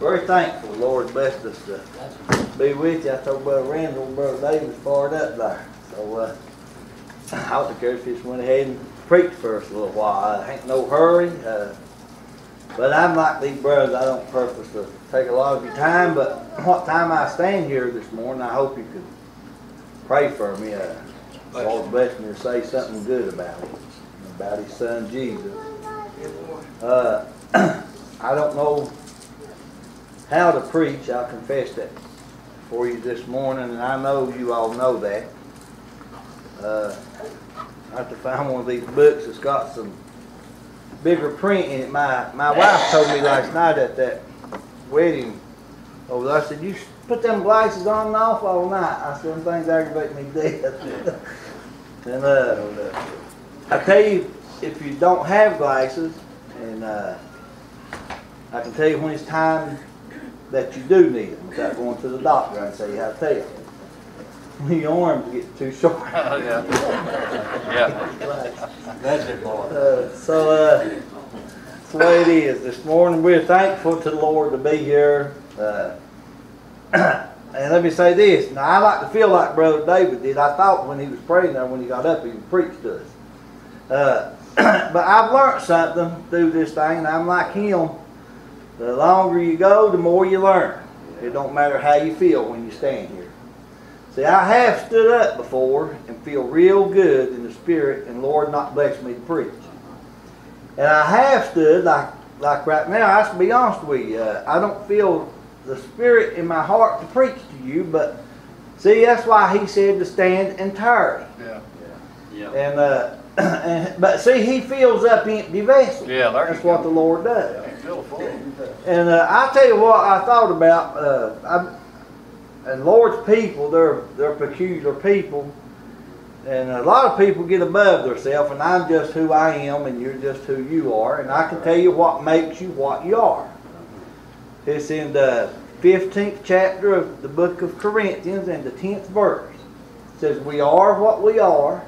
very thankful. The Lord blessed us to be with you. I told Brother Randall, Brother David fired up there. So uh, I ought to care just went ahead and preached for us a little while. I ain't no hurry. Uh, but I'm like these brothers. I don't purpose to take a lot of your time. But what time I stand here this morning, I hope you could pray for me. Uh, Lord bless me to say something good about him, about his son Jesus. Uh, I don't know how to preach. I confess that for you this morning, and I know you all know that. Uh, I have to find one of these books that's got some bigger print in it. My my wife told me last night at that wedding over there. I said, "You put them glasses on and off all night." I said, "Them things aggravate me death." and uh, I tell you, if you don't have glasses, and uh, I can tell you when it's time that you do need them without going to the doctor and say how to tell. When your arms get too short. yeah. Yeah. That's it, boy. Uh, so uh, that's the way it is. This morning we're thankful to the Lord to be here. Uh, and let me say this. Now I like to feel like Brother David did. I thought when he was praying there, when he got up, he would preach to us. Uh, but I've learned something through this thing, and I'm like him. The longer you go, the more you learn. It don't matter how you feel when you stand here. See, I have stood up before and feel real good in the spirit, and Lord not blessed me to preach. And I have stood like like right now. I have to be honest with you. Uh, I don't feel the spirit in my heart to preach to you, but see, that's why He said to stand and tarry. Yeah. Yeah. And uh, and, but see, He fills up empty vessels. Yeah, That's what go. the Lord does. And uh, I tell you what I thought about. Uh, I, and Lord's people, they're they're peculiar people, and a lot of people get above themselves. And I'm just who I am, and you're just who you are. And I can tell you what makes you what you are. It's in the 15th chapter of the book of Corinthians, and the 10th verse. It says, "We are what we are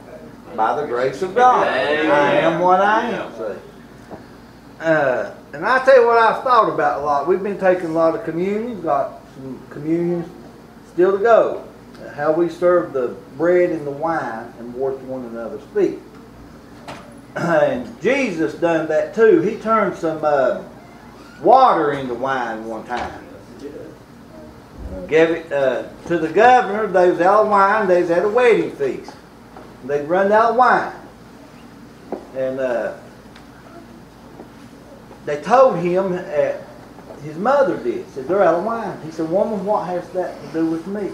by the grace of God. I am what I am." See. Uh, and I tell you what I've thought about a lot. We've been taking a lot of communions, got some communions still to go. How we serve the bread and the wine and wash one another's feet. And Jesus done that too. He turned some uh, water into wine one time. Gave it uh, to the governor. They was out of wine. They was at a wedding feast. They'd run out of wine. And uh, they told him, uh, his mother did, said, they're out of wine. He said, woman, what has that to do with me?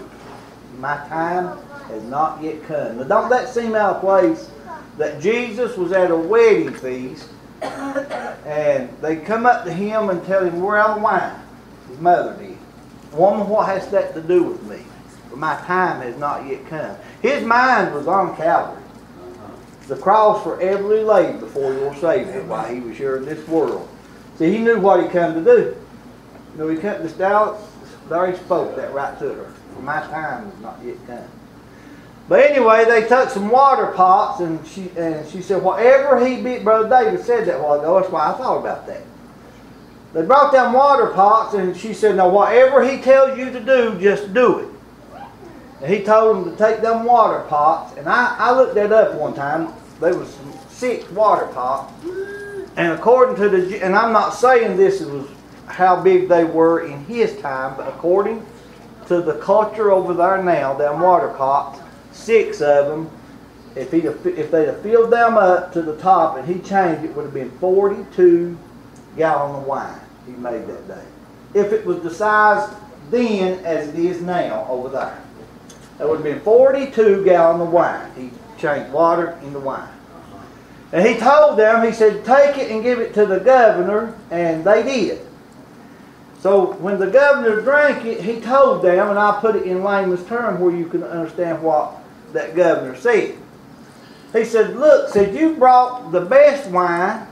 My time has not yet come. Now, don't that seem out of place that Jesus was at a wedding feast and they come up to him and tell him, we're out of wine. His mother did. Woman, what has that to do with me? For my time has not yet come. His mind was on Calvary. The cross forever laid before your Savior while he was here in this world. See, he knew what he come to do. You know, he come to stout, there he spoke that right to her. For my time has not yet come. But anyway, they took some water pots and she and she said, whatever he be, Brother David said that while ago, that's why I thought about that. They brought them water pots and she said, now whatever he tells you to do, just do it. He told them to take them water pots, and I, I looked that up one time. There was six water pots, and according to the, and I'm not saying this was how big they were in his time, but according to the culture over there now, them water pots, six of them, if he if they'd have filled them up to the top and he changed, it would have been 42 gallon of wine he made that day. If it was the size then as it is now over there. That would have been 42 gallon of wine. He changed water into wine. And he told them, he said, take it and give it to the governor, and they did. So when the governor drank it, he told them, and I'll put it in layman's term where you can understand what that governor said. He said, look, said you brought the best wine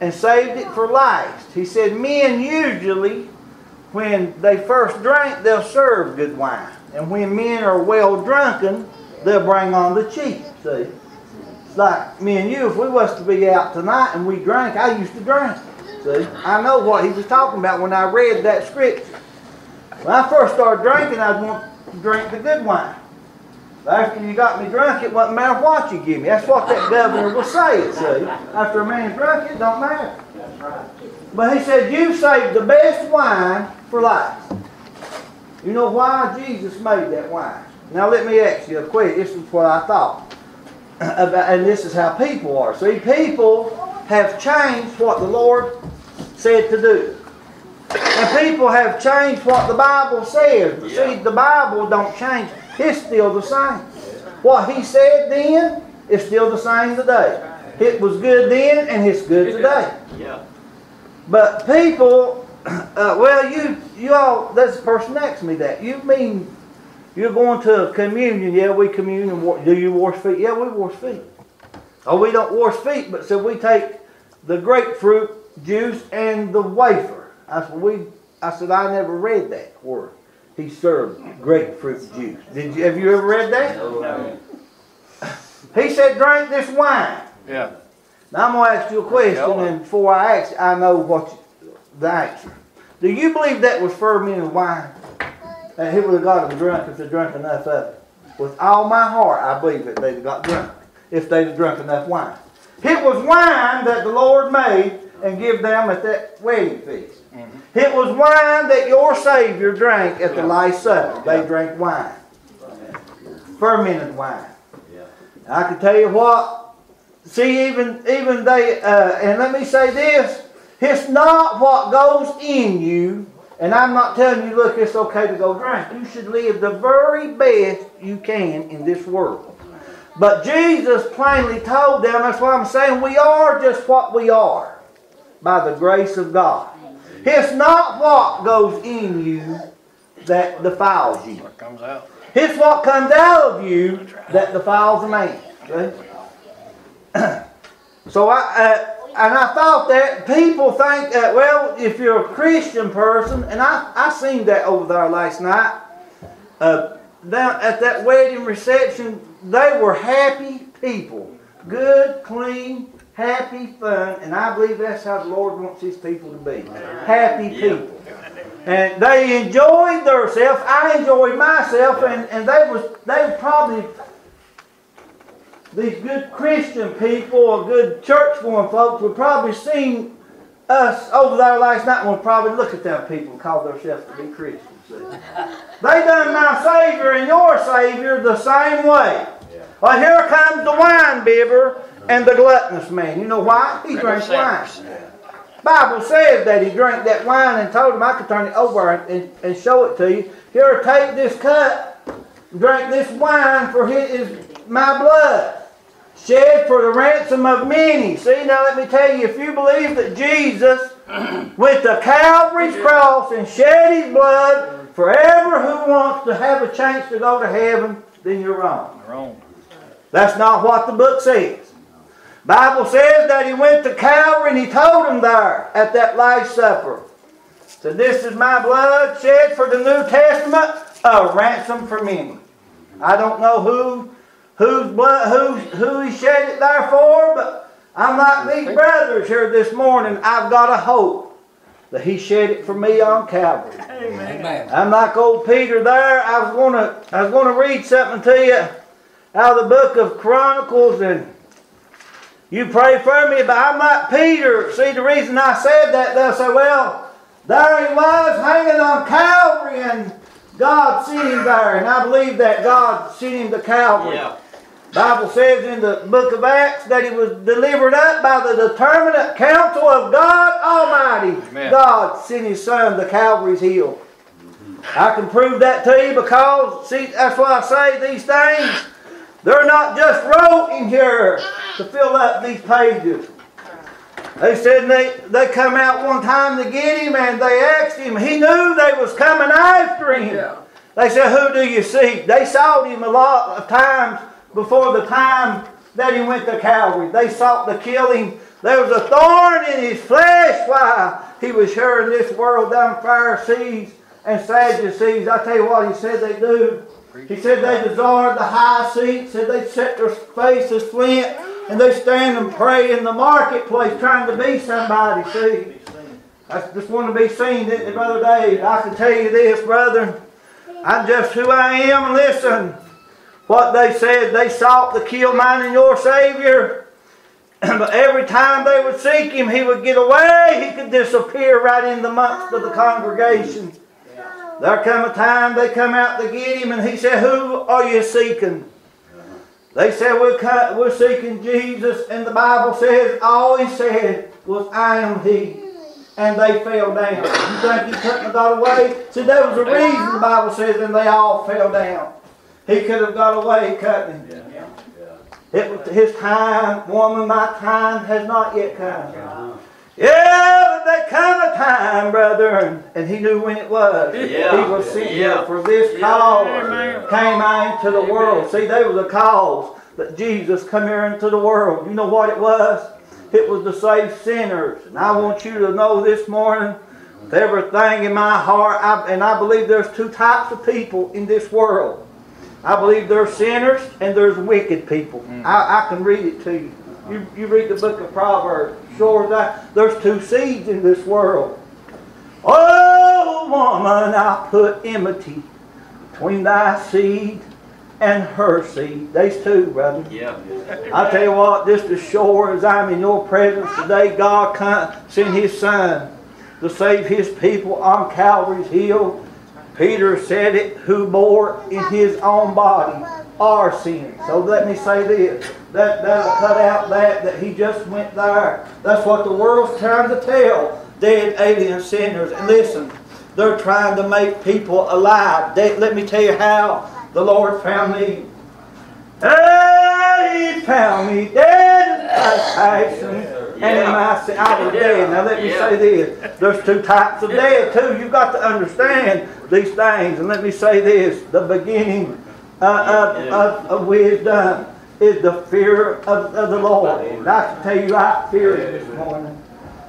and saved it for last. He said, men usually, when they first drink, they'll serve good wine. And when men are well drunken, they'll bring on the cheap, see. It's like me and you, if we was to be out tonight and we drank, I used to drink. See, I know what he was talking about when I read that scripture. When I first started drinking, I'd want to drink the good wine. But after you got me drunk, it wasn't matter what you give me. That's what that governor was saying, see. After a man's drunk, it don't matter. But he said, you saved the best wine for life. You know why Jesus made that wine? Now let me ask you a question. This is what I thought. About, and this is how people are. See, people have changed what the Lord said to do. And people have changed what the Bible says. But see, the Bible don't change. It's still the same. What he said then is still the same today. It was good then and it's good today. Yeah. But people, uh, well, you you all, there's a person next to me that you mean you're going to communion? Yeah, we communion. Do you wash feet? Yeah, we wash feet. Oh, we don't wash feet, but so we take the grapefruit juice and the wafer. I said, we. I said, I never read that where he served grapefruit juice. Did you? Have you ever read that? No. He said, drink this wine. Yeah. Now I'm gonna ask you a question, and before I ask, I know what you, the answer. Do you believe that was fermented wine? That he would have got them drunk if they drank enough of it. With all my heart, I believe that they'd have got drunk if they'd have drunk enough wine. It was wine that the Lord made and give them at that wedding feast. It was wine that your Savior drank at the Last Supper. They drank wine, fermented wine. I can tell you what, see, even even they, uh, and let me say this: it's not what goes in you. And I'm not telling you, look, it's okay to go drink. You should live the very best you can in this world. But Jesus plainly told them, that's why I'm saying we are just what we are by the grace of God. It's not what goes in you that defiles you. What comes out? It's what comes out of you that defiles a man. See? so I uh, and I thought that people think that well, if you're a Christian person, and I I seen that over there last night, uh, down at that wedding reception, they were happy people, good, clean, happy, fun, and I believe that's how the Lord wants His people to be, happy people. And they enjoyed themselves. I enjoyed myself, and, and they was they probably these good Christian people or good church going folks would probably seen us over there last night and would probably look at them people and call themselves to be Christians. see. They done my Savior and your Savior the same way. Well, here comes the wine bibber and the gluttonous man. You know why? He drinks wine. Bible says that he drank that wine and told him I could turn it over and, and show it to you. Here, take this cup, drink this wine for his, is my blood, shed for the ransom of many. See, now let me tell you, if you believe that Jesus went to Calvary's cross and shed his blood for ever who wants to have a chance to go to heaven, then you're wrong. Wrong. That's not what the book says. Bible says that he went to Calvary and he told them there at that Last Supper. Said, This is my blood shed for the New Testament, a ransom for many. I don't know who whose blood who who he shed it there for, but I'm like these brothers here this morning. I've got a hope that he shed it for me on Calvary. Amen. I'm like old Peter there. I was gonna I was gonna read something to you out of the book of Chronicles and you pray for me, but I'm like Peter. See the reason I said that, they'll say, well, there he was hanging on Calvary and God sent him there. And I believe that God sent him to Calvary. Yeah. Bible says in the book of Acts that he was delivered up by the determinate counsel of God Almighty. Amen. God sent his son to Calvary's hill. I can prove that to you because, see, that's why I say these things. They're not just wrote in here to fill up these pages. They said they, they come out one time to get him and they asked him. He knew they was coming after him. They said, who do you see?" They saw him a lot of times before the time that he went to Calvary. They sought to kill him. There was a thorn in his flesh while he was here in this world. Them Pharisees and Sadducees, I tell you what he said they do. He said they desired the high seat, said they set their faces flint, and they stand and pray in the marketplace trying to be somebody, see. I just want to be seen, didn't it, Brother Dave? I can tell you this, brother. I'm just who I am. Listen, what they said, they sought to kill mine and your Savior. but every time they would seek him, he would get away. He could disappear right in the midst of the congregation. There come a time they come out to get him, and he said, Who are you seeking? They said, We're, we're seeking Jesus, and the Bible says, All he said was, I am he. And they fell down. You think he couldn't have got away? See, there was a reason the Bible says, and they all fell down. He could have got away, couldn't he? Yeah. It was his time, woman, my time has not yet come. Uh-huh. Yeah, but there come a time, brother, and he knew when it was. Yeah. He was sent yeah. for this cause. Yeah. Came I into the world. See, there was a cause that Jesus come here into the world. You know what it was? It was to save sinners. And I want you to know this morning, with everything in my heart, I, and I believe there's two types of people in this world. I believe there's sinners and there's wicked people. Mm. I, I can read it to you. You, you read the book of Proverbs. Sure that there's two seeds in this world. Oh, woman, I put enmity between thy seed and her seed. There's two, brother. Yeah. I tell you what, just as sure as I'm in your presence today, God sent His Son to save His people on Calvary's hill Peter said it, who bore in his own body our sins. So let me say this. That, that'll cut out that, that he just went there. That's what the world's trying to tell dead alien sinners. And listen, they're trying to make people alive. They, let me tell you how the Lord found me. Hey, he found me dead in passion. And in my sin, I was dead. Now let me say this. There's two types of dead too. You've got to understand these things. And let me say this. The beginning uh, of, of, of, wisdom is the fear of, of the Lord. And I can tell you I fear it this morning.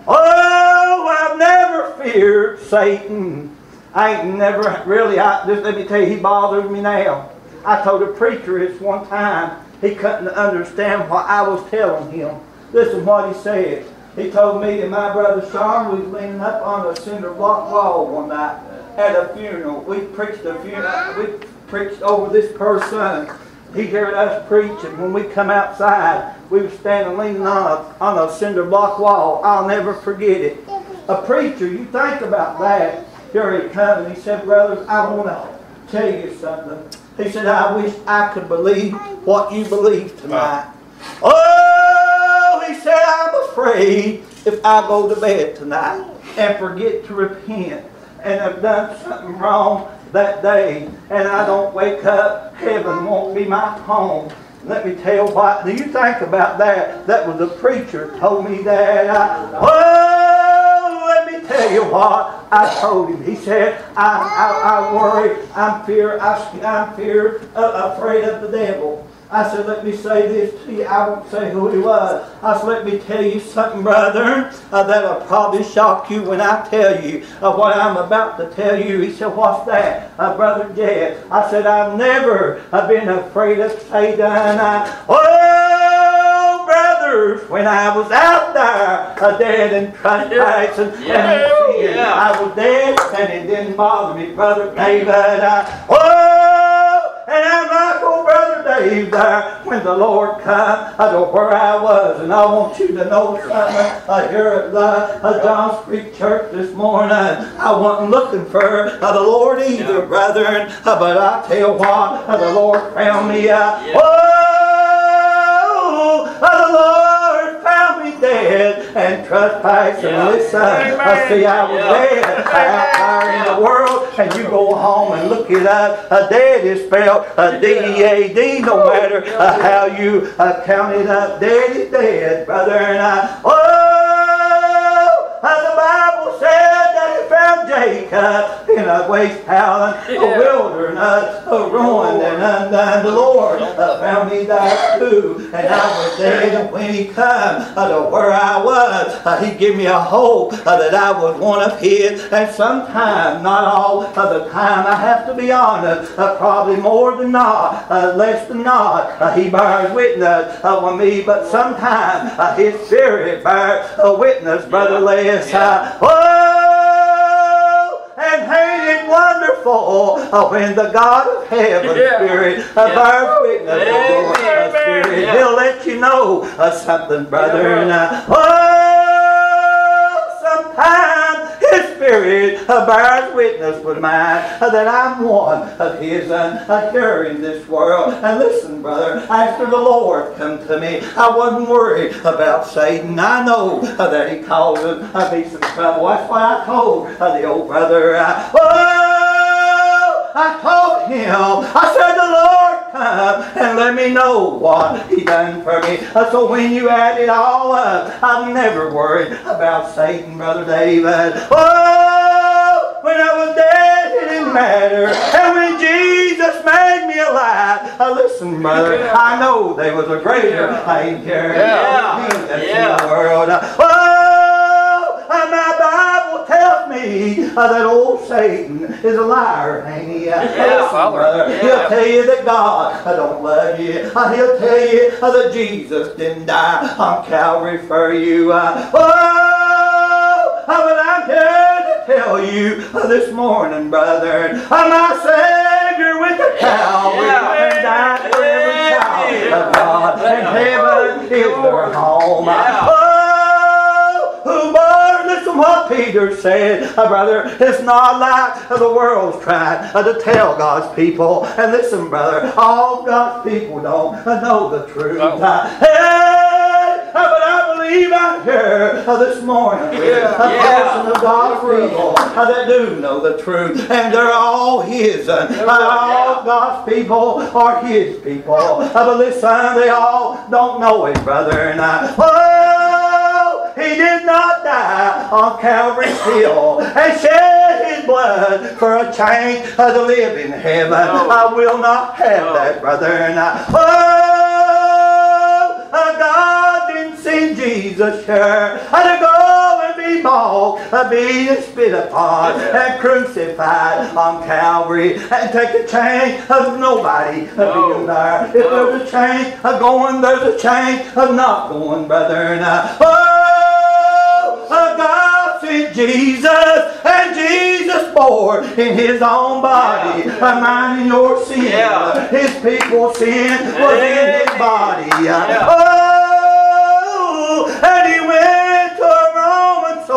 Oh, I've never feared Satan. I ain't never really, I, just let me tell you, he bothers me now. I told a preacher this one time, he couldn't understand what I was telling him. Listen what he said. He told me and my brother Sean we was leaning up on a cinder block wall one night at a funeral. We preached a funeral. We preached over this person. He heard us preach, and when we come outside, we were standing leaning on a, on a cinder block wall. I'll never forget it. A preacher, you think about that. Here he comes, and he said, Brothers, I want to tell you something. He said, I wish I could believe what you believe tonight. Oh! He said, I'm afraid if I go to bed tonight and forget to repent and have done something wrong that day and I don't wake up, heaven won't be my home. Let me tell you what, do you think about that? That was a preacher told me that. I, oh, let me tell you what I told him. He said, I, I, I worry, I'm fear, I, I'm fear, uh, afraid of the devil. I said, let me say this to you. I won't say who he was. I said, let me tell you something, brother, uh, that'll probably shock you when I tell you uh, what I'm about to tell you. He said, what's that? Uh, brother Jeff. I said, I've never I've been afraid of Satan. I, oh, brothers, when I was out there, uh, dead and trespassing yeah. and sin, yeah. I was dead and it didn't bother me, brother David. I, oh, and I'm like there when the Lord come I know where I was. And I want you to know something. I hear at the uh, Johns Creek Church this morning. I wasn't looking for uh, the Lord either, brethren. Uh, but I tell you what, the Lord found me out. Oh, dead and trespassing. Yeah. Listen, I see I was yeah. dead out there in the world, and you go home and look it up. A dead is spelled a D-E-A-D, no matter uh, how you uh, count it up. Dead is dead, brother, and I. Oh, the Bible said found Jacob in a waste town, a wilderness, a ruined and undone. The Lord uh, found me there too, and I was there when He come uh, to where I was. Uh, he gave me a hope uh, that I was one of His, and sometimes, not all of the time, I have to be honest, uh, probably more than not, less than not, He bears witness with me, but sometimes His Spirit bears a witness, Brother. Les. Yeah. oh, wonderful oh, when the God of heaven, Yeah. Spirit, of Yeah. bears witness Amen. spirit. Yeah. He'll let you know something, brother. Yeah. And, oh, sometimes His Spirit bears witness with mine that I'm one of His here in this world. And listen, brother, after the Lord come to me, I wasn't worried about Satan. I know that he caused uh, me some trouble. That's why I told the old brother, oh, I told him, I said, the Lord come and let me know what he done for me. Uh, so when you add it all up, I'm never worried about Satan, Brother David. Oh, when I was dead, it didn't matter. And when Jesus made me alive, uh, listen, brother, I know there was a greater Yeah. Savior Yeah. Jesus in the world. Uh, Oh, me uh, that old Satan is a liar, ain't he? Uh, listen, brother, Yeah. he'll tell you that God uh, don't love you. Uh, he'll tell you uh, that Jesus didn't die on Calvary for you. Uh, oh, but I'm here to tell you uh, this morning, brother, my Savior with the Calvary Yeah. died for every child of God. And heaven is their home. Yeah. Who more, listen what Peter said, brother. It's not like the world's trying to tell God's people. And listen, brother, all God's people don't know the truth. Oh. Hey, but I believe I'm here this morning Yeah, a yeah. portion of God's people uh, that do know the truth. And they're all His. Uh, all God's people are His people. Uh, but listen, they all don't know Him, brother. And I, oh, He did not die on Calvary's hill and shed His blood for a change uh, to living heaven. No. I will not have No. that, brother. And I, oh, God didn't send Jesus here to go be mocked, uh, beaten, spit upon, and crucified on Calvary, and take a change of nobody uh, No. being there. If No. there's a change of going, there's a change of not going, brother. And I, oh, uh, God sent Jesus, and Jesus bore in His own body, Yeah. uh, mine and your sin. Yeah. His people's sin was in His body. Yeah. Oh, and He went to a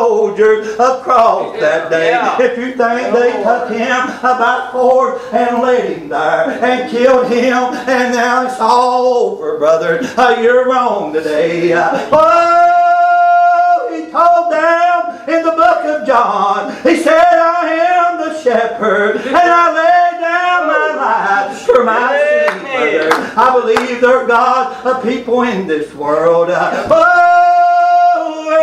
Roman soldier across that day. Yeah. If you think they took him about force and laid him there and killed him, and now it's all over, brother, uh, you're wrong today. Uh, Oh, he told them in the book of John, he said, I am the shepherd, and I lay down my life for my sheep, brother. I believe there are God of people in this world. Uh, Oh,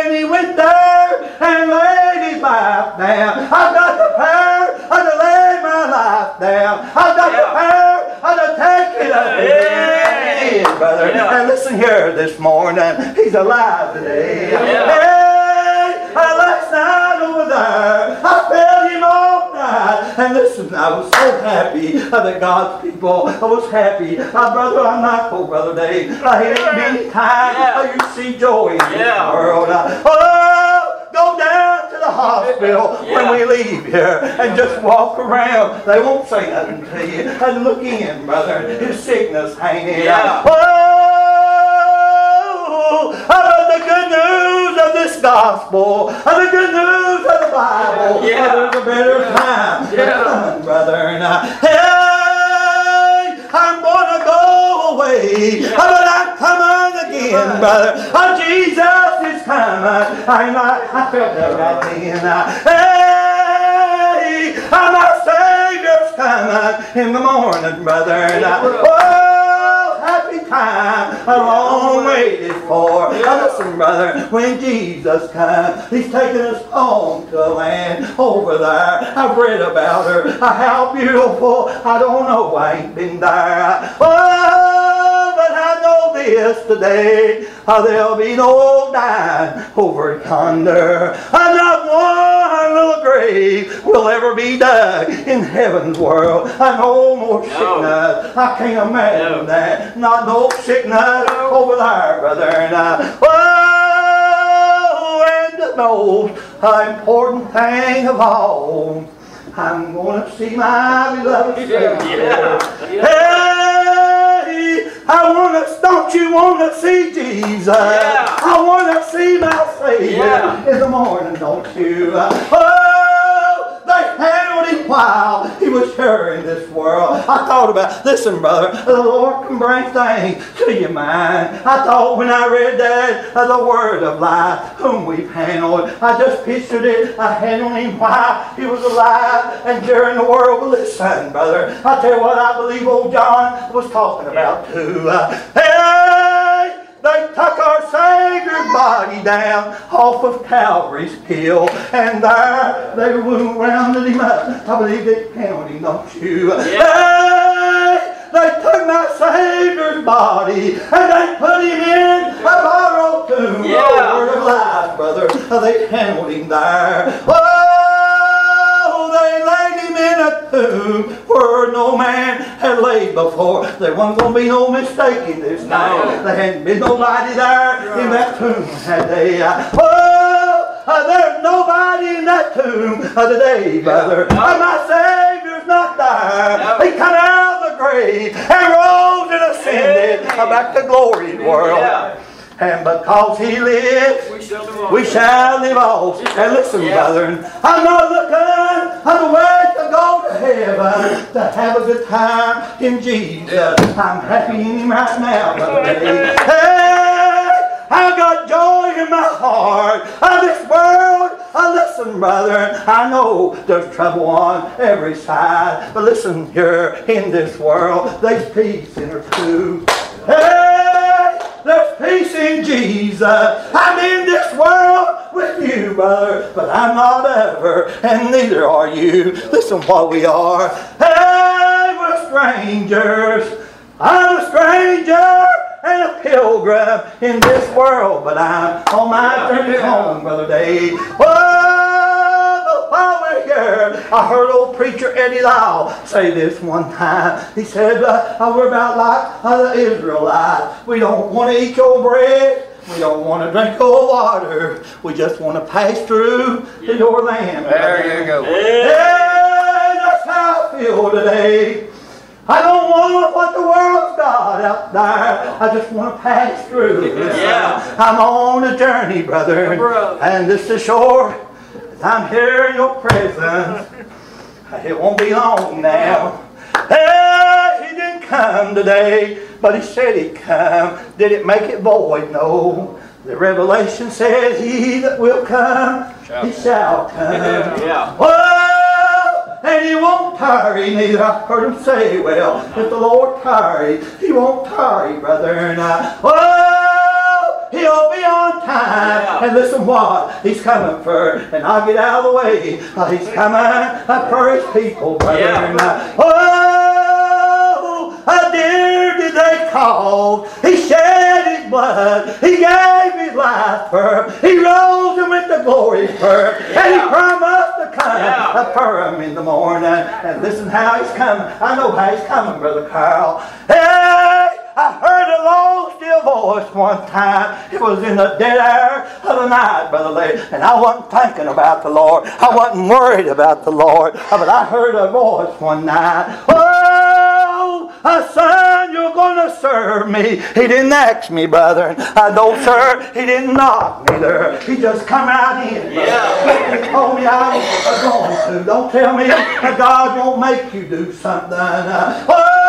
and he went there and laid his life down. I've got the power to lay my life down. I've got the Yeah. power to take it up Yeah. again, brother. Yeah. And listen here this morning, he's alive today. Yeah. Hey, last night over there, I felt And listen, I was so happy that God's people I was happy. My brother, I'm not cool, brother Dave. I ain't many times Yeah. uh, you see joy in Yeah. world. Uh, oh, go down to the hospital when we leave here and just walk around. They won't say nothing to you. And look in, brother. His sickness hanging. Yeah. Oh, about the good news of this gospel, of the good news of the Bible. Yeah. Oh, there's a better time Yeah. brother. And I, hey, I'm gonna go away, but I'm coming again, brother. Oh, Jesus is coming. I'm not, I felt that right then. Hey, I'm our Savior's coming in the morning, brother. And I, oh, happy time, a long waited for. Now listen, brother, when Jesus comes, He's taking us home to a land over there. I've read about her, how beautiful. I don't know, why I ain't been there. Oh, I know this today, uh, there'll be no dying over yonder. Uh, not one little grave will ever be dug in heaven's world. I know more sickness. I can't imagine No. that. Not no sickness over there, brother. And I, oh, and the most important thing of all, I'm going to see my beloved Savior. Yeah. Hey, I want to, don't you want to see Jesus? Yeah. I want to see my Savior Yeah. in the morning, don't you? Oh, they held him while he was here in this world. I thought about, listen, brother, the Lord can bring things to your mind. I thought when I read that, uh, the word of life, whom we've handled, I just pictured it. I handled him while he was alive and during the world. Listen, brother, I tell you what, I believe old John was talking about too. Uh, hey! They took our Savior's body down off of Calvary's hill, and there they wound rounded him up. I believe they counted him, don't you? Hey! They took my Savior's body and they put him in a borrowed tomb. Yeah. Oh, word of life, brother. They handled him there. Oh, they laid him a tomb where no man had laid before. There wasn't going to be no mistaking this time. There hadn't been nobody there in that tomb, had they? Oh, uh, there's nobody in that tomb uh, today, brother. Uh, my Savior's not there. He come out of the grave and rose and ascended back to glory world. And because he lives, We shall live on. we shall live on. And listen, Yeah. brethren, I'm not looking on the way to go to heaven to have a good time in Jesus. I'm happy in Him right now, brother. Hey, I got joy in my heart. Of this world, I listen, brother. I know there's trouble on every side, but listen here in this world, there's peace in her too. Hey, there's peace in Jesus. I'm in this world with you, brother, but I'm not ever, and neither are you. Listen what we are. Hey, we're strangers. I'm a stranger and a pilgrim in this world, but I'm on my journey home, Brother Dave. But while we're here, I heard old preacher Eddie Lau say this one time. He said, uh, uh, we're about like uh, the Israelites. We don't want to eat your bread. We don't want to drink your water. We just want to pass through to your land. There you go. Hey, that's how I feel today. I don't want what the world's got out there. I just want to pass through. Yeah. I'm on a journey, brother. Brother. And this is short. I'm here in your presence. It won't be long now. Hey, he didn't come today, but he said he'd come. Did it make it void? No. The revelation says He that will come, he shall come. Yeah. Well, and he won't tarry neither. I heard him say, well, if the Lord tarry, he won't tarry, brother. And I, well, And listen what? He's coming for, and I'll get out of the way. He's coming for his people, brother. Yeah. Oh, a dear did they call. He shed his blood. He gave his life for him. He rose and went to glory for him. And he promised to come Yeah. for him in the morning. And listen how he's coming. I know how he's coming, Brother Carl. Hey! I heard a low, still voice one time. It was in the dead air of the night, Brother Lee. And I wasn't thinking about the Lord. I wasn't worried about the Lord. But I heard a voice one night. Oh, uh, son, you're going to serve me. He didn't ask me, brother. I know, sir, he didn't knock me there. He just come out in. Yeah. He told me I was going to. Don't tell me that God won't make you do something. Oh,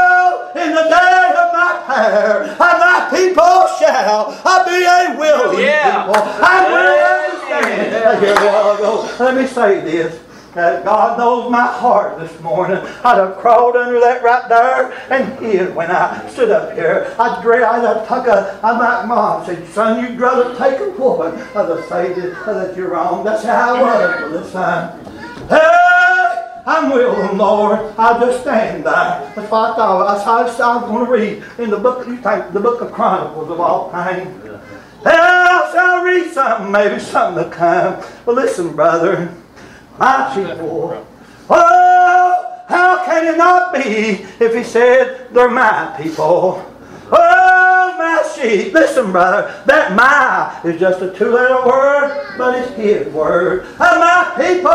in the day of my prayer, and my people shall I be a willing oh, Yeah. people. I understand. Yeah. Here we all go. Let me say this. That God knows my heart this morning. I'd have crawled under that right there and hid when I stood up here. I'd dread, I'd have took a, I'm like mom said, son, you'd rather take a whooping than to say that, that you're wrong. That's how I was for this son. Hey! I'm willing, Lord. I'll just stand there. That's what I thought. That's how I was going to read in the book. You think the book of Chronicles of all things. Else I'll read something, maybe something to come. But listen, brother, my people. Oh, how can it not be if he said they're my people? Oh, my sheep. Listen, brother, that my is just a two-letter word, but it's his word. And my people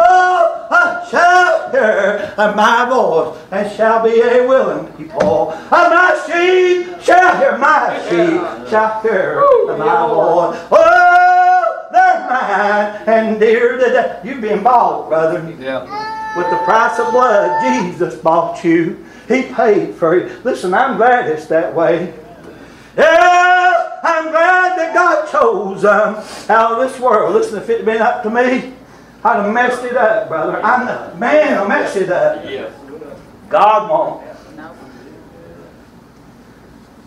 shall hear and my voice, and shall be a willing people. And my sheep shall hear, my sheep shall hear and my voice. Oh, they're mine, and dear to death. You've been bought, brother. Yeah. With the price of blood, Jesus bought you. He paid for you. Listen, I'm glad it's that way. Yeah, I'm glad that God chose um, them out of this world. Listen, if it had been up to me, I'd have messed it up, brother. I'm the man I messed it up. Yeah. God won't.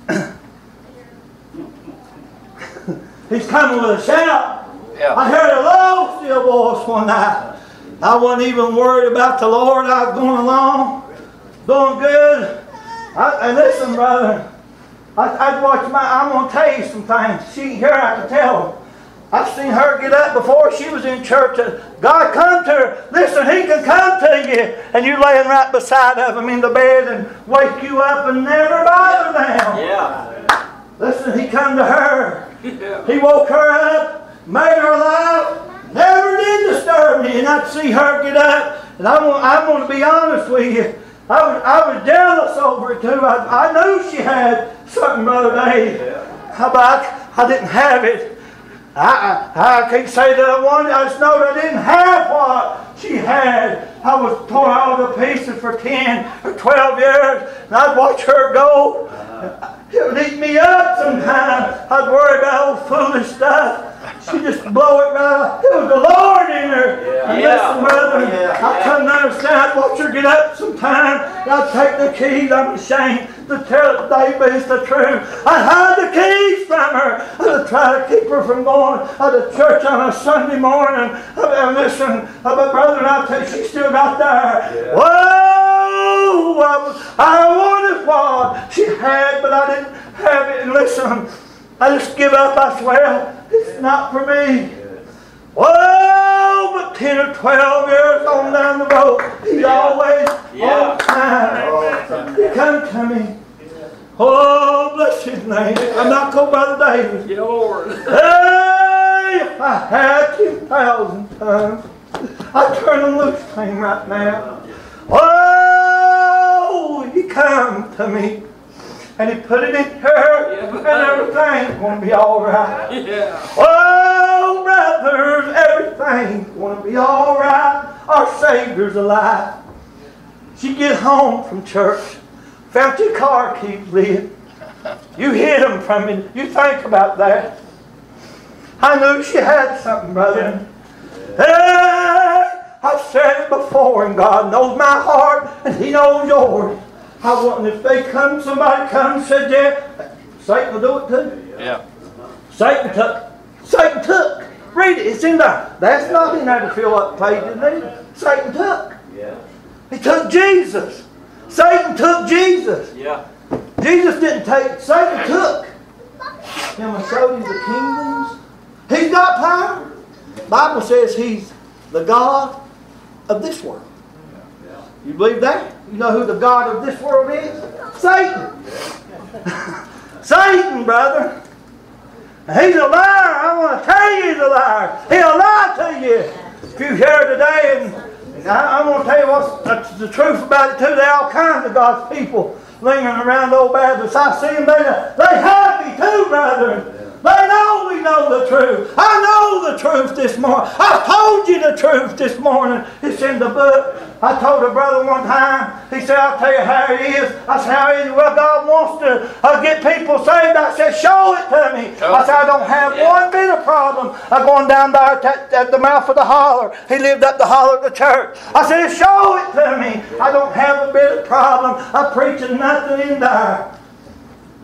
He's coming with a shout. Yeah. I heard a low, still voice one night. I wasn't even worried about the Lord. I was going along, doing good. I, and listen, brother, I, I'd watch my. I'm gonna tell you some things. She here, I can tell. I've seen her get up before she was in church. Uh, God come to her. Listen, He can come to you, and you laying right beside of Him in the bed and wake you up and never bother them. Yeah. Listen, He come to her. Yeah. He woke her up, made her alive, never did disturb me, and I'd see her get up. And I'm, I'm going to be honest with you. I was, I was jealous over it too. I, I knew she had something, Brother Dave. How about I didn't have it? I, I, I can't say that I wanted. I just know that I didn't have what she had. I was torn all to pieces for 10 or 12 years, and I'd watch her go. It would eat me up sometimes. I'd worry about old foolish stuff. She just blow it right. It was the Lord in her. Yeah. Yeah. Listen, brother, Yeah. I couldn't understand. I'd watch her get up sometime. I'd take the keys. I'm ashamed to tell but it's the truth. I'd hide the keys from her. I'd try to keep her from going out of church on a Sunday morning. And listen, uh, but brother, I'll tell you, she still got there. Whoa! I, I wanted what she had, but I didn't have it. And listen, I just give up. I swear, it's not for me. Oh, but 10 or 12 years on down the road, he's always Yeah. on time. He come to me. Oh, bless his name. I'm not called Brother David. Yeah, Lord. Hey, if I had 10,000 times, I'd turn them loose thing right now. Oh, he come to me. And he put it in her, Yeah. and everything's gonna be all right. Yeah. Oh, brothers, everything's gonna be all right. Our Savior's alive. She get home from church, found your car keys lit. You hid them from me. You think about that. I knew she had something, brother. Hey, I've said it before, and God knows my heart, and He knows yours. I wouldn't if they come, somebody comes, said, yeah, Satan will do it too. Yeah. Satan took. Satan took. Read it. It's in there. That's not in there to fill up pages, it? Satan took. Yeah. He took Jesus. Satan took Jesus. Yeah. Jesus didn't take. Satan took. Him and showed him the kingdoms. He's got power. Bible says he's the God of this world. You believe that? You know who the God of this world is? Satan. Satan, brother. He's a liar. I want to tell you he's a liar. He'll lie to you. If you hear today, and I, I'm going to tell you what's that's the truth about it too. There are all kinds of God's people lingering around old Baptists. I see them. They, they happy too, brother. They know we know the truth. I know the truth this morning. I told you the truth this morning. It's in the book. I told a brother one time, he said, I'll tell you how it is. I said, how it is? Well, God wants to uh, get people saved. I said, show it to me. I said, I don't have Yeah. one bit of problem. I'm going down there at, at the mouth of the holler. He lived up the holler of the church. I said, show it to me. I don't have a bit of problem. I'm preaching nothing in there.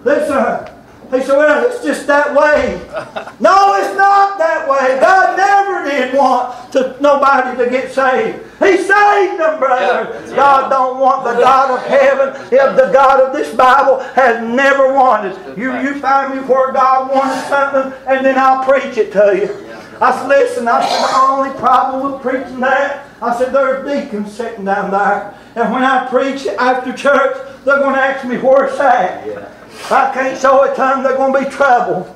Listen. He said, well, it's just that way. No, it's not that way. God never did want to, nobody to get saved. He saved them, brother. Yeah. God don't want the God of heaven. If the God of this Bible has never wanted. You, you find me where God wanted something, and then I'll preach it to you. I said, listen, I said, the only problem with preaching that, I said, there's deacons sitting down there. And when I preach after church, they're going to ask me where it's at. If I can't show it time they're going to be trouble.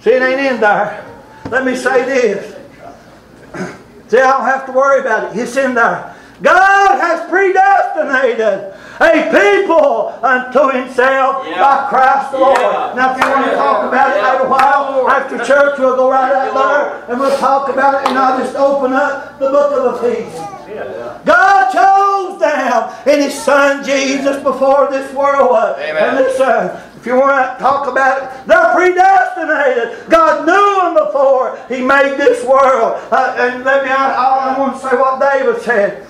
See, it ain't in there. Let me say this. See, I don't have to worry about it. It's in there. God has predestinated a people unto himself Yeah. by Christ the Lord. Yeah. Now, if you want to talk about it later while, after church, we'll go right out there and we'll talk about it, and I'll just open up the book of Ephesians. God chose them in His Son Jesus before this world was. Amen. And listen, if you want to talk about it, they're predestinated. God knew them before He made this world. Uh, and let me, I, I want to say what David said.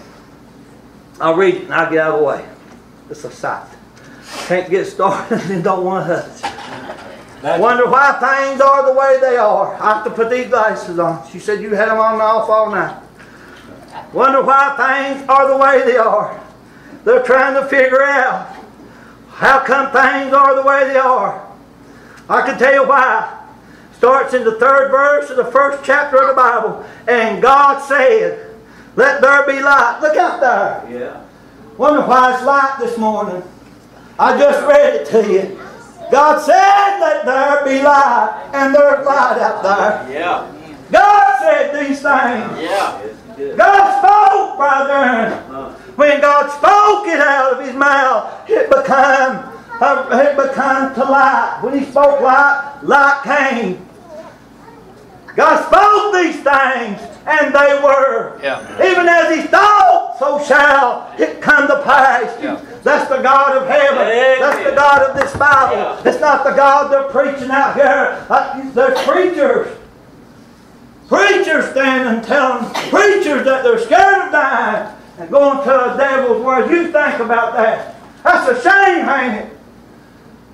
I'll read it and I'll get out of the way. It's a sight. Can't get started and don't want to hush. Wonder why things are the way they are. I have to put these glasses on. She said you had them on and off all night. Wonder why things are the way they are. They're trying to figure out how come things are the way they are. I can tell you why. Starts in the third verse of the first chapter of the Bible. And God said, Let there be light. Look out there. Yeah. Wonder why it's light this morning. I just read it to you. God said, Let there be light. And there's light out there. Yeah. God said these things. Yeah. God spoke, brethren. When God spoke it out of his mouth, it became, it became to light. When he spoke light, light came. God spoke these things, and they were. Yeah. Even as he thought, so shall it come to pass. Yeah. That's the God of heaven. Amen. That's the God of this Bible. Yeah. It's not the God they're preaching out here. Uh, there's preachers. Preachers stand and tell preachers that they're scared of dying and going to a devil's world. You think about that. That's a shame, ain't it?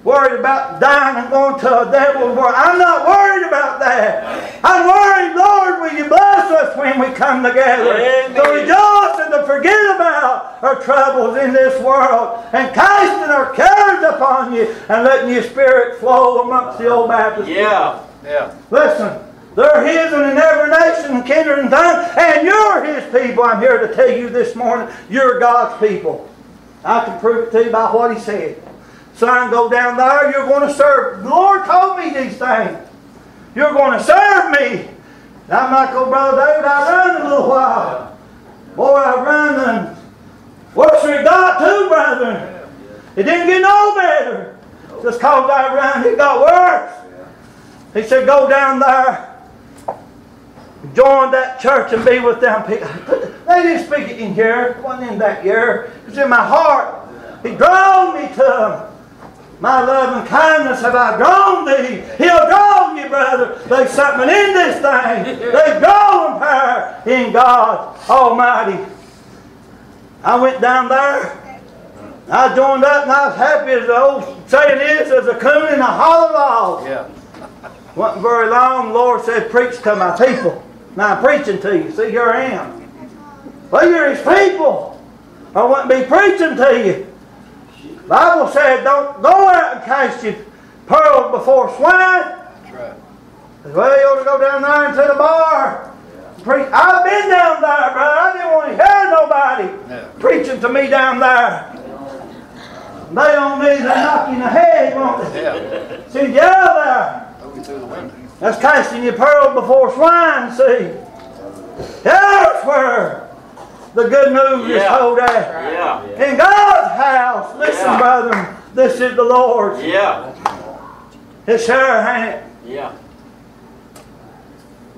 Worried about dying and going to a devil's word. I'm not worried about that. I'm worried, Lord, will you bless us when we come together Amen. to rejoice and to forget about our troubles in this world and casting our cares upon you and letting your spirit flow amongst the old Baptist Yeah. Yeah. Listen, they're his and in every nation and kindred and tongue, and you're his people. I'm here to tell you this morning, you're God's people. I can prove it to you by what he said. Son, go down there, you're going to serve. The Lord told me these things. You're going to serve me. I'm like, oh, Brother David, I run a little while. Boy, I run and worship God too, brethren. It didn't get no better. Just cause I run, it got worse. He said, go down there, join that church and be with them people. They didn't speak it in here. It wasn't in that year. It was in my heart. He drawn me to them. My love and kindness have I drawn thee. He'll draw you, brother. There's something in this thing. There's growing power in God Almighty. I went down there. I joined up and I was happy as the old saying is, as a coon in a hollow log. Yeah. Wasn't very long, the Lord said, Preach to my people. Now I'm preaching to you. See, here I am. Well, you're his people. I wouldn't be preaching to you. Bible said, Don't go out and cast your pearls before swine. That's right. Well, you ought to go down there into the bar. Preach. I've been down there, brother. I didn't want to hear nobody Yeah. preaching to me down there. They on me, they knock you in the head, won't they? Yeah. See, you out there. Through the window. That's casting your pearls before swine, see. There's where the good news is Yeah. told at. Yeah. In God's house, listen, Yeah. brethren, this is the Lord's. Yeah. It's here, ain't it? Yeah.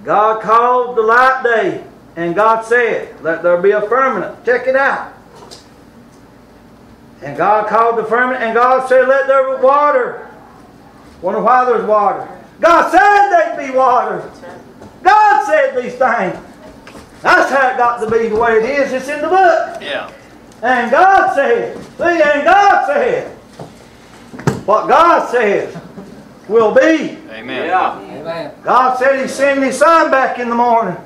God called the light day, and God said, Let there be a firmament. Check it out. And God called the firmament, and God said, Let there be water. Wonder why there's water. God said there'd be water. God said these things. That's how it got to be the way it is. It's in the book. Yeah. And God said, see, and God said, what God says will be. Amen. Yeah. Amen. God said He's sending His Son back in the morning.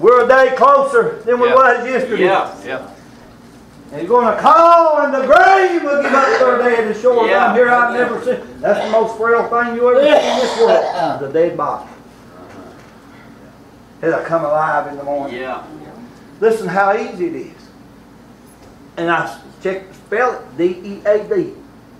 We're a day closer than we Yeah. was yesterday. Yeah. Yeah. And He's going to call, and the grave will give up their dead as sure as Yeah. I'm here. I've never seen. That's the most frail thing you ever see in this world. Uh-uh. The dead body. It'll come alive in the morning. Yeah. Listen how easy it is. And I check spell it D E A D.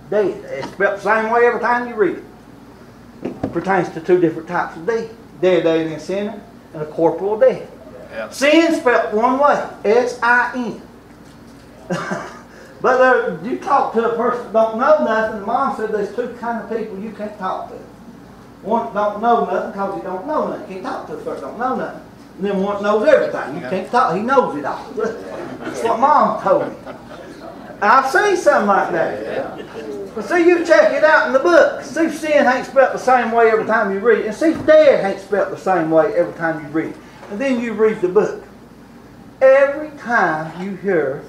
dead. It's spelled the same way every time you read it. Pertains to two different types of dead. Dead alien sinner and a corporal death. Yeah. Sin spelled one way, S-I-N. but there, you talk to a person that don't know nothing. The mom said there's two kind of people you can't talk to. One don't know nothing because he don't know nothing. Can't talk to a person don't know nothing. And then one knows everything. You can't talk. He knows it all. That's what mom told me. I've seen something like that. But see, you check it out in the book. See sin ain't spelt the same way every time you read. And see dead ain't spelt the same way every time you read. And then you read the book. Every time you hear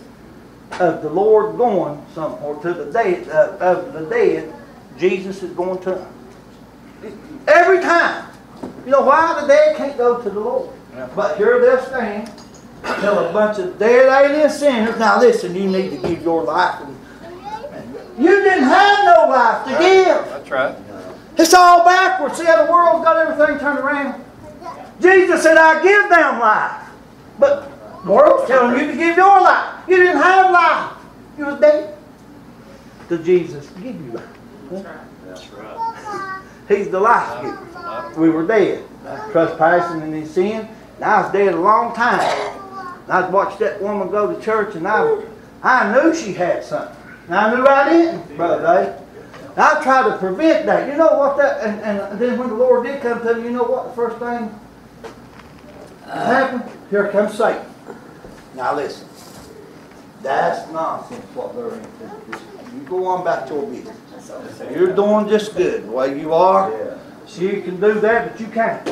of the Lord going somewhere to the dead uh, of the dead, Jesus is going to. Every time. You know why the dead can't go to the Lord? Yeah. But here they'll stand, tell a bunch of dead alien sinners, now listen, you need to give your life. And, you didn't have no life to give. That's right. It's all backwards. See how the world's got everything turned around? Jesus said, I give them life. But the world's telling you to give your life. You didn't have life. You was dead. Did Jesus give you life? That's right. That's right. He's the life giver. We were dead. Trespassing in his sin. And I was dead a long time. And I watched that woman go to church and I, I knew she had something. And I knew I didn't, Brother Dave. And I tried to prevent that. You know what that, and, and then when the Lord did come to me, you know what the first thing happened? Here comes Satan. Now listen. That's nonsense what they're into. You go on back to your business. You're doing just good the way you are. So you can do that, but you can't.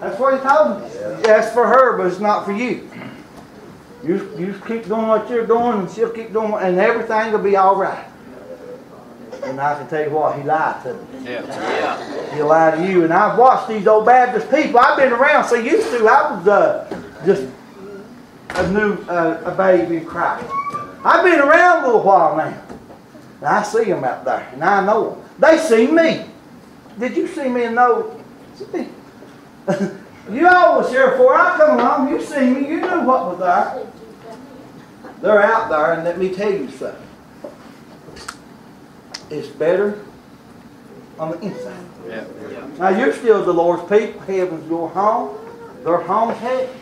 That's what he told me. That's for her, but it's not for you. You, you just keep doing what you're doing, and she'll keep doing, what- and everything will be all right. And I can tell you what, he lied to me. Yeah. Yeah. He'll lie to you. And I've watched these old Baptist people. I've been around. See, used to, I was uh, just a new uh, a baby in Christ. I've been around a little while now. And I see them out there, and I know them. They see me. Did you see me and know? See? you always here before I come along. You see me. You knew what was there. They're out there, and let me tell you something. It's better on the inside. Yeah. Now you're still the Lord's people. Heaven's your home. Their home's heaven.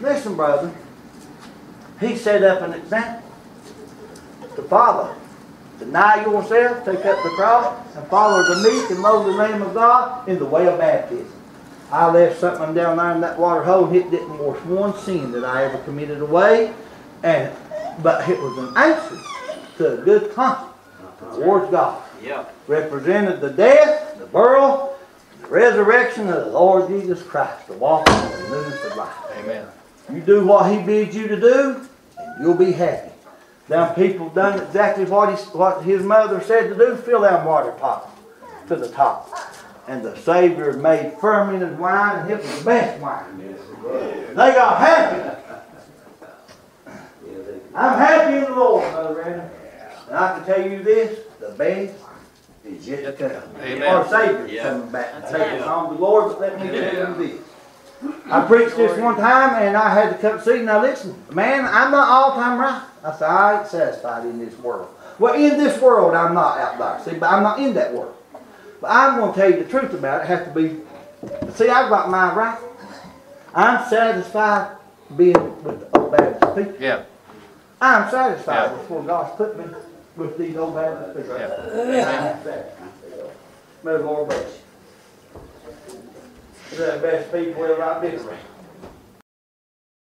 Listen, brother. He set up an example. To follow. Deny yourself, take up the cross, and follow the meek and lowly name of God in the way of baptism. I left something down there in that water hole, and it didn't wash one sin that I ever committed away. And but it was an answer to a good conscience towards God Yeah. represented the death, the burial, the resurrection of the Lord Jesus Christ, the walking in the newness of life. Amen. You do what He bids you to do, and you'll be happy. Now people done exactly what, he, what His mother said to do, fill that water pot to the top. And the Savior made fermented wine, and it was the best wine. They got happy. I'm happy in the Lord, Brother Brandon. And I can tell you this, the best is yet to come. Amen. Our Savior's Yeah. coming back to take us home. The Lord, but let me tell you this. I preached this one time and I had to come see. Now listen, man, I'm not all time right. I said, I ain't satisfied in this world. Well, in this world, I'm not out there. See, but I'm not in that world. But I'm going to tell you the truth about it. It has to be. See, I've got my right. I'm satisfied being with the old Baptist people. Yeah. I'm satisfied Yeah. with where God's put me with these old Baptist people. Yeah. I'm satisfied. May the Lord bless you. They're the best people ever I've been around.